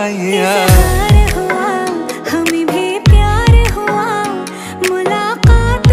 yeah.